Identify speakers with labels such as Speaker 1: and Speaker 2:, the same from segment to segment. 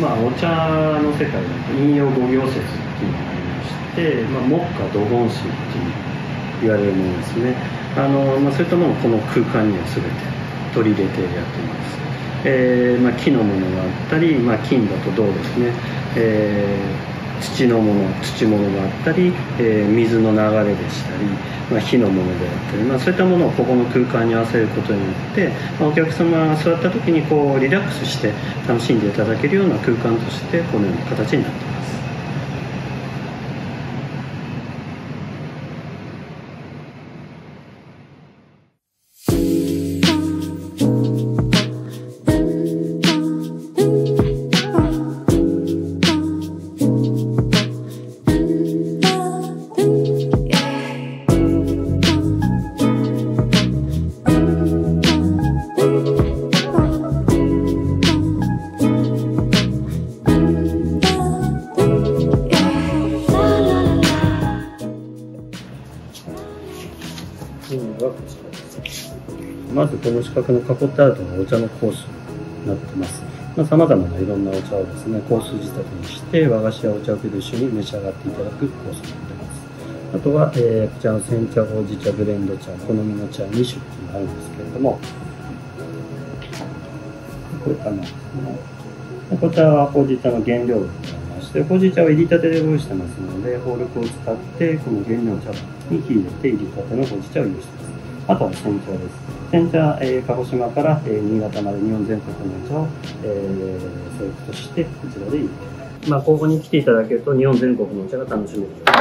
Speaker 1: まあ、お茶の世界だと引用五行説っていうのがありまして、まあ、木下土本水っていう言われるものですね。あの、まあ、そういったものをこの空間には全て取り入れてやっています、えーまあ、木のものがあったり、まあ、金だと銅ですね、えー、土のもの土物があったり、えー、水の流れでしたりまあ、火のものであったり、まあ、そういったものをここの空間に合わせることによって、まあ、お客様が座った時にこうリラックスして楽しんでいただけるような空間としてこのような形になっています。まずこの四角の囲ってあるのがお茶のコースになってますさ。まあ、様々ないろんなお茶をですね、コース仕立てにして、和菓子やお茶受けと一緒に召し上がっていただくコースになってます。あとは、えー、こちらの煎茶、ほうじ茶、ブレンド茶、好みの茶2種っていうのがあるんですけれども、これかな。こちらはほうじ茶の原料でございまして、ほうじ茶は入りたてで用意してますので、ホールクを使って、この原料茶に火入れて入りたてのほうじ茶を用意してます。あとは煎茶です。煎茶、えー、鹿児島から、えー、新潟まで日本全国のお茶を、えー、セレクトして、こちらで入れてまあ、ここに来ていただけると、日本全国のお茶が楽しめるような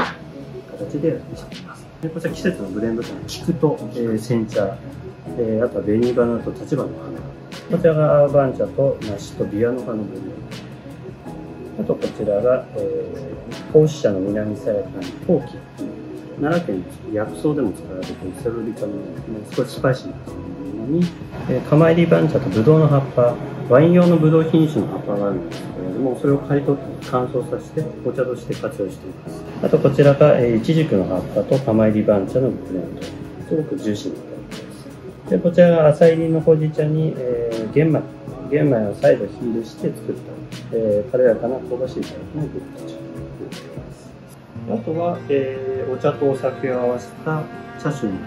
Speaker 1: 形で見せています。でこちら季節のブレンド茶の菊と、えー、煎茶、えー、あとは紅花と立花の花。こちらがアーバン茶と梨とビアの花のブレンド。あとこちらが、えー、甲子社の南さやかに陶器奈良県薬草でも使われているセリ科の、ね、少しスパイシーなものに、えー、釜炒り番茶とブドウの葉っぱ。ワイン用のブドウ品種の葉っぱがあるんですけれどもそれを刈り取って乾燥させてお茶として活用しています。あとこちらが、えー、イチジクの葉っぱと釜炒り番茶のブレンドすごくジューシーな感じです。でこちらが浅煎りのほうじ茶に、えー、玄米。玄米を再度火入れして作った、えー、軽やかな香ばしいタイプのブレンド茶。あとは、えー、お茶とお酒を合わせた茶種に、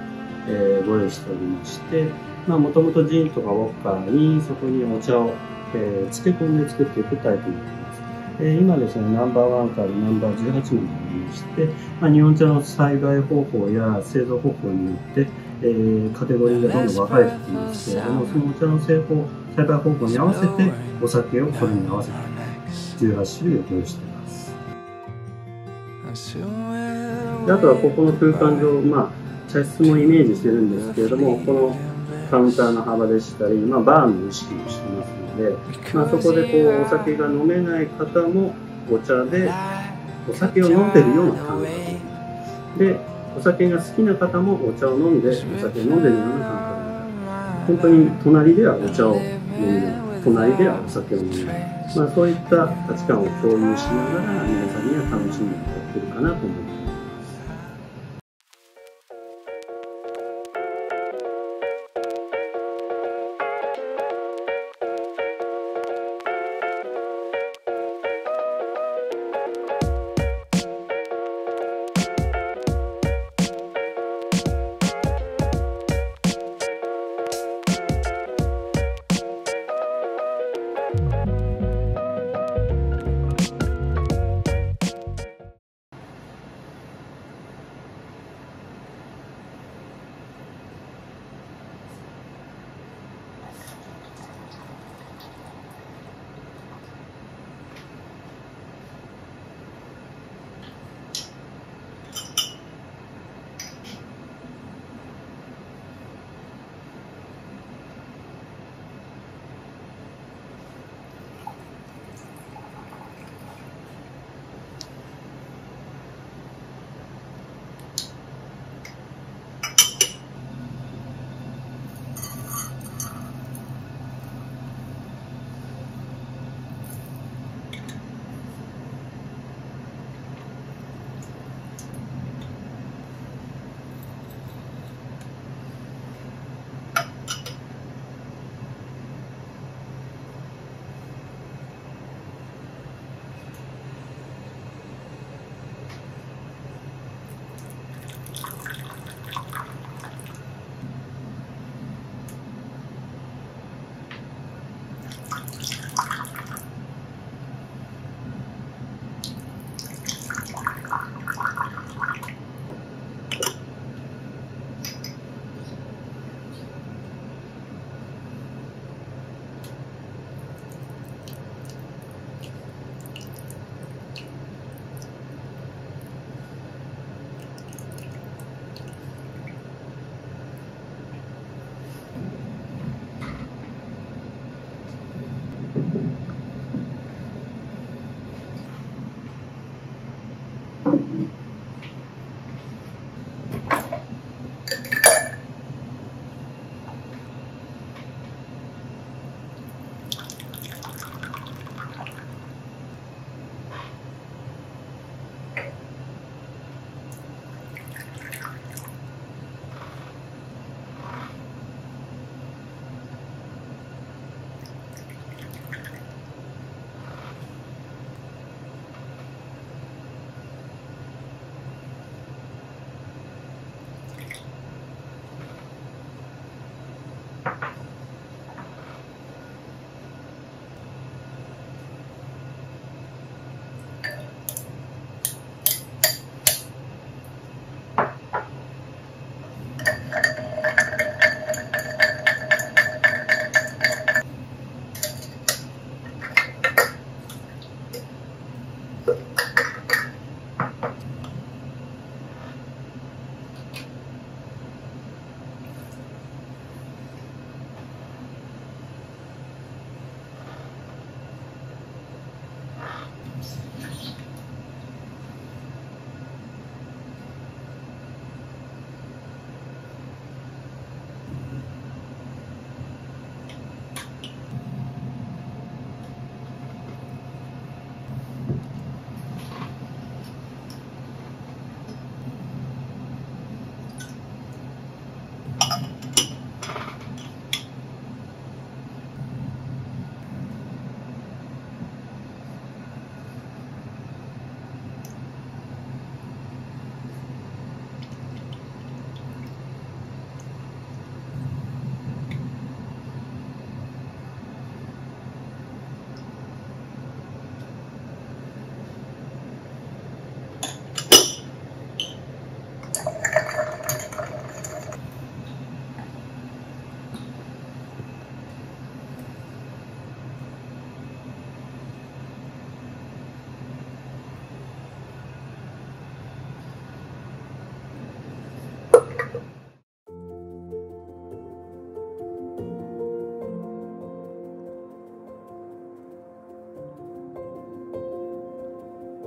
Speaker 1: えー、ご用意しておりまして、まあ、もともとジンとかウォッカーにそこにお茶を、えー、漬け込んで作っていくタイプになっています。えー、今ですね、ナンバーワンからナンバー18までありまして、まあ、日本茶の栽培方法や製造方法によって、えー、カテゴリーがどんどん分かれていくんですけれども、そのお茶の製法、栽培方法に合わせて、お酒をこれに合わせて18種類を用意しています。であとはここの空間上、まあ、茶室もイメージしてるんですけれどもこのカウンターの幅でしたり、まあ、バーの意識もしてますので、まあ、そこでこうお酒が飲めない方もお茶でお酒を飲んでるような感覚。でお酒が好きな方もお茶を飲んでお酒を飲んでるような感覚。本当に隣ではお茶を隣ではお酒を飲むまあ、そういった価値観を共有しながら皆さんには楽しんでもらってるかなと思います。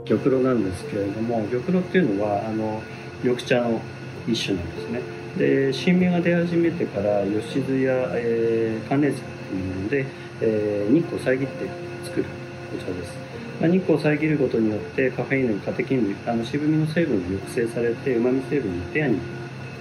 Speaker 1: 玉露なんですけれども玉露っていうのはあの緑茶の一種なんですね。で新芽が出始めてから吉津や、えー、関連作っていうので、えー、日光を遮って作るお茶です、まあ、日光を遮ることによってカフェイン類カテキン類あの渋みの成分が抑制されてうまみ成分のペアにっ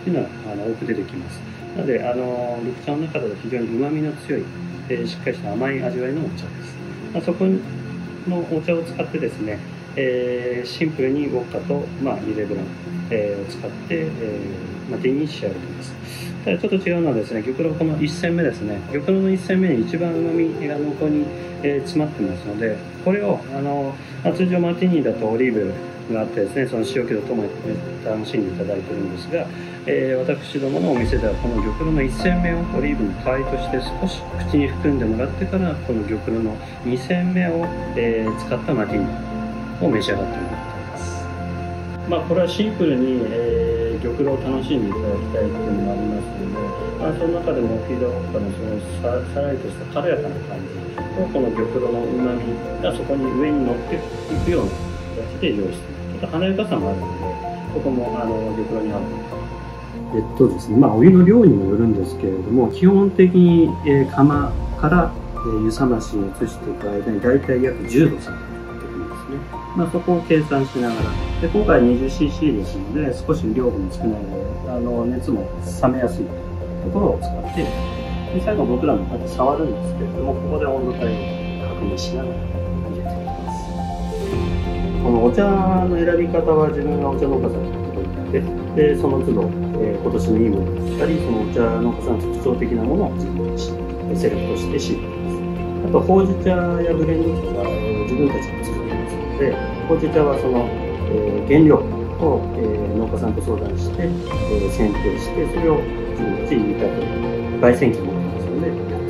Speaker 1: ていうのはあの多く出てきます。なのであの緑茶の中では非常にうまみの強い、えー、しっかりした甘い味わいのお茶です、まあ、そこのお茶を使ってですねえー、シンプルにウォッカと、まあ、リレブラン、えー、を使って、えーまあ、手に仕上げています。ただちょっと違うのはですね玉露この1戦目ですね。玉露の1戦目に一番うまみが濃厚に、えー、詰まってますのでこれをあの、通常マーティニーだとオリーブがあってですねその塩気とともに楽しんでいただいてるんですが、えー、私どものお店ではこの玉露の1戦目をオリーブの代わりとして少し口に含んでもらってからこの玉露の2戦目を、えー、使ったマティニー。を召し上がってもらっています。まあ、これはシンプルに、えー、玉露を楽しんでいただきたいっていうのもありますので、まあ、その中でもフィードホッカのそのささらりとした軽やかな感じとこの玉露のうまみがそこに上に乗っていくような形で用意してちょっと華やかさもあるのでここもあの玉露に合うえっとですね、まあ、お湯の量にもよるんですけれども、基本的に、えー、釜から、えー、湯冷ましに移していく間に大体約10度下がる。まあ、そこを計算しながら。で今回 20cc ですので少し量も少ないのであの熱も冷めやすいところを使ってで最後僕らもこうやって触るんですけれどもここで温度帯を確認しながら入れていきます。このお茶の選び方は自分がお茶農家さんにってでその都度、えー、今年のいいものだったりそのお茶農家さんの特徴的なものを自分でセレクトして仕入れてます。あとほうじ茶やブレンドとか、自分たちで作でほうじ茶はその、えー、原料を、えー、農家さんと相談して、えー、選定してそれを自分たちに入れたと焙煎機持ってますので